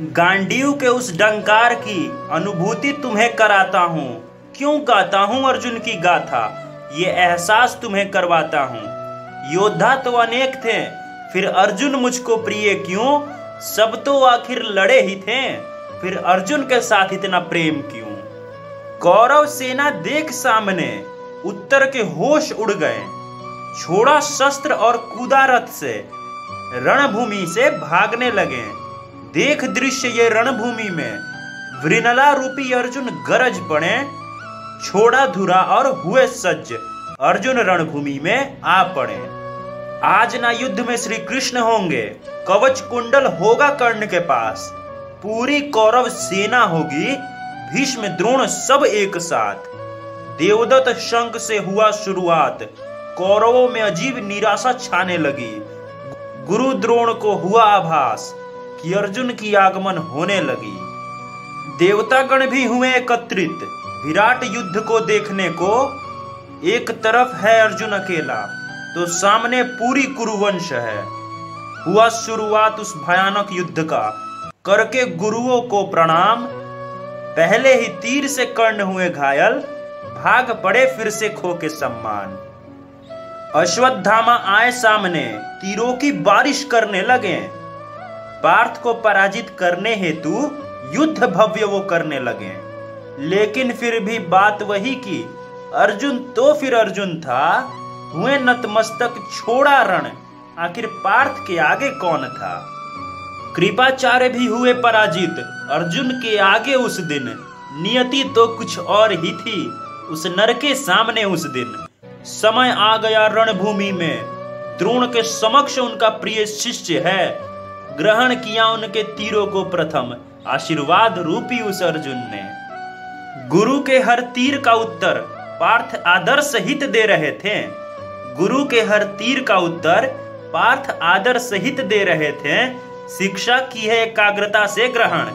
गांडीव के उस डंकार की अनुभूति तुम्हें कराता हूँ। क्यों गाता हूँ अर्जुन की गाथा? ये एहसास तुम्हें करवाता हूँ। योद्धा तो अनेक थे, फिर अर्जुन मुझको प्रिय क्यों? सब तो आखिर लड़े ही थे, फिर अर्जुन के साथ इतना प्रेम क्यों? कौरव सेना देख सामने, उत्तर के होश उड़ गए। छोड़ा शस्त्र और कूदा रथ से, रणभूमि से भागने लगे। देख दृश्य ये रणभूमि में। वृनला रूपी अर्जुन गरज पड़े छोड़ा धुरा और हुए सज्ज। अर्जुन रणभूमि में आ पड़े। आज ना युद्ध में श्री कृष्ण होंगे। कवच कुंडल होगा कर्ण के पास। पूरी कौरव सेना होगी, भीष्म द्रोण सब एक साथ। देवदत्त शंख से हुआ शुरुआत। कौरवों में अजीब निराशा छाने लगी। गुरु द्रोण को हुआ आभास। कि अर्जुन की आगमन होने लगी। देवतागण भी हुए एकत्रित। विराट युद्ध को देखने को एक तरफ़ है अर्जुन अकेला तो सामने पूरी कुरुवंश है। हुआ शुरुआत उस भयानक युद्ध का। करके गुरुओं को प्रणाम। पहले ही तीर से कर्ण हुए घायल, भाग पड़े फिर से खो के सम्मान। अश्वत्थामा आए सामने, तीरों की बारिश करने लगे। पार्थ को पराजित करने हेतु युद्ध भव्य वो करने लगे। लेकिन फिर भी बात वही की अर्जुन तो फिर अर्जुन था, हुए नतमस्तक छोड़ा रण, आखिर पार्थ के आगे कौन था? कृपाचार्य भी हुए पराजित, अर्जुन के आगे उस दिन। नियति तो कुछ और ही थी, उस नर के सामने उस दिन। समय आ गया रणभूमि में, द्रोण के समक्ष उनका प्रिय शिष्य है ग्रहण किया उनके तीरों को प्रथम। आशीर्वाद रूपी उस अर्जुन ने। गुरु के हर तीर का उत्तर पार्थ आदर सहित दे रहे थे। गुरु के हर तीर का उत्तर पार्थ आदर सहित दे रहे थे। शिक्षा की है एकाग्रता से ग्रहण।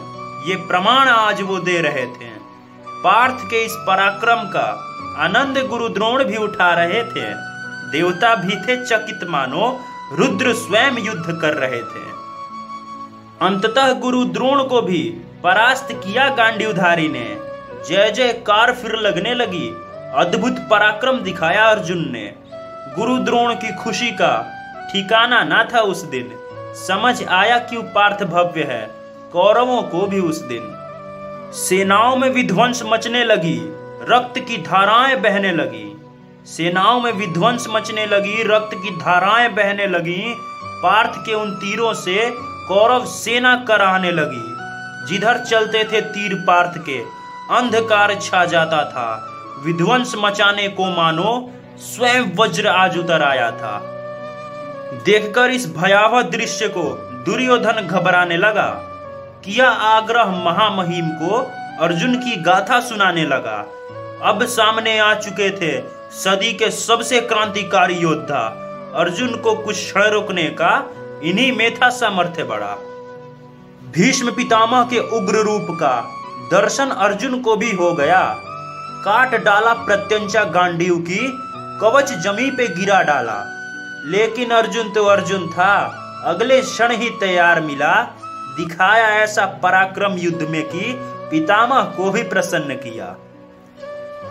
ये प्रमाण आज वो दे रहे थे। पार्थ के इस पराक्रम का आनंद गुरु द्रोण भी उठा रहे थे। देवता भी थे चकित मानो, रुद्र स्वयं युद्ध कर रहे थे। अंततः गुरु द्रोण को भी परास्त किया गांडीवधारी ने। जय जय कार फिर लगने लगी। अद्भुत पराक्रम दिखाया अर्जुन ने। गुरु द्रोण की खुशी का ठिकाना ना था उस दिन। समझ आया क्यों पार्थ भव्य है, कौरवों को भी उस दिन। सेनाओं में विध्वंस मचने लगी, रक्त की धाराएँ बहने लगी। सेनाओं में विध्वंस मचने लगी, रक्त की धाराएँ बहने लगी। पार्थ के उन तीरों से कौरव सेना कराहने लगी। जिधर चलते थे तीर पार्थ के, अंधकार छा जाता था। विध्वंस मचाने को मानो स्वयं वज्र आज उतर आया था। देखकर इस भयावह दृश्य को दुर्योधन घबराने लगा। किया आग्रह महामहिम को अर्जुन की गाथा सुनाने लगा। अब सामने आ चुके थे सदी के सबसे क्रांतिकारी योद्धा। अर्जुन को कुछ क्षण रोकने का इन्हीं में था सामर्थ्य बड़ा। भीष्म पितामह के उग्र रूप का दर्शन अर्जुन को भी हो गया। काट डाला प्रत्यंचा गांडीव की, कवच जमी पे गिरा डाला। लेकिन अर्जुन तो अर्जुन था। अगले क्षण ही तैयार मिला। दिखाया ऐसा पराक्रम युद्ध में कि पितामह को भी प्रसन्न किया।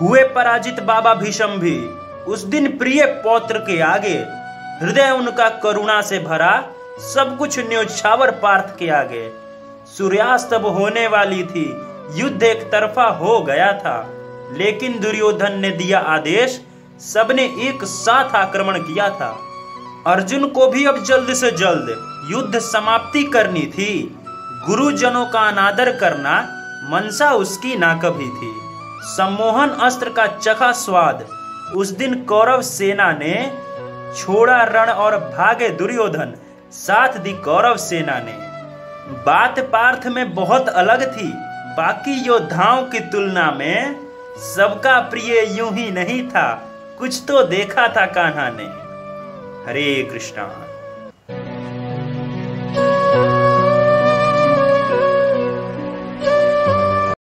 हुए पराजित बाबा भीषम भी उस दिन प्रिय पौत्र के आगे, हृदय उनका करुणा से भरा सब कुछ न्योछावर पार्थ के आगे। सूर्यास्त होने वाली थी। युद्ध एक तरफा हो गया था। लेकिन दुर्योधन ने दिया आदेश, सबने एक साथ आक्रमण किया था। अर्जुन को भी अब जल्द से जल्द युद्ध समाप्ति करनी थी। गुरुजनों का अनादर करना मनसा उसकी ना कभी थी। सम्मोहन अस्त्र का चखा स्वाद उस दिन कौरव सेना ने छोड़ा रण और भागे दुर्योधन। साथ दी कौरव सेना ने। बात पार्थ में बहुत अलग थी, बाकी योद्धाओं की तुलना में सबका प्रिय यूँ ही नहीं था, कुछ तो देखा था कान्हा ने। हरे कृष्णा।